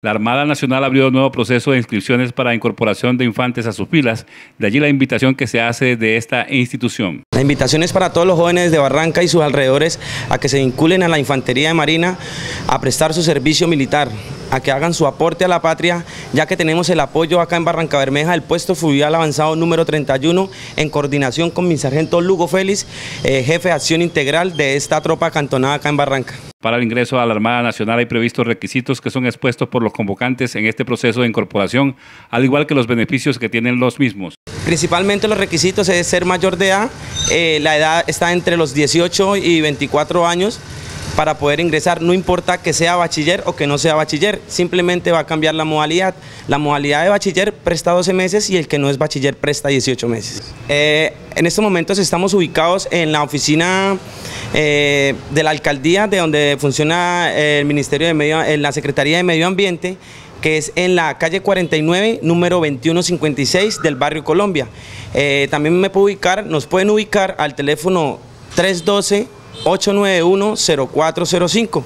La Armada Nacional abrió un nuevo proceso de inscripciones para incorporación de infantes a sus filas, de allí la invitación que se hace de esta institución. La invitación es para todos los jóvenes de Barranca y sus alrededores a que se vinculen a la Infantería de Marina a prestar su servicio militar, a que hagan su aporte a la patria, ya que tenemos el apoyo acá en Barranca Bermeja del puesto fluvial avanzado número 31, en coordinación con mi sargento Lugo Félix, eh, jefe de acción integral de esta tropa cantonada acá en Barranca. Para el ingreso a la Armada Nacional hay previstos requisitos que son expuestos por los convocantes en este proceso de incorporación, al igual que los beneficios que tienen los mismos. Principalmente los requisitos es ser mayor de edad, eh, la edad está entre los 18 y 24 años, para poder ingresar, no importa que sea bachiller o que no sea bachiller, simplemente va a cambiar la modalidad. La modalidad de bachiller presta 12 meses y el que no es bachiller presta 18 meses. Eh, en estos momentos estamos ubicados en la oficina eh, de la alcaldía, de donde funciona el Ministerio de Medio, la Secretaría de Medio Ambiente, que es en la calle 49, número 2156 del barrio Colombia. Eh, también me puedo ubicar, nos pueden ubicar al teléfono 312 891-0405.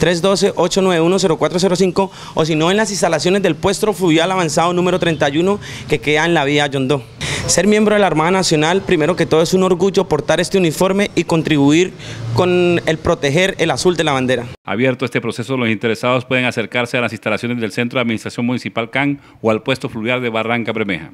312-891-0405 o si no en las instalaciones del puesto fluvial avanzado número 31 que queda en la vía Yondó. Ser miembro de la Armada Nacional, primero que todo es un orgullo portar este uniforme y contribuir con el proteger el azul de la bandera. Abierto este proceso, los interesados pueden acercarse a las instalaciones del Centro de Administración Municipal CAN o al puesto fluvial de Barranca Bremeja.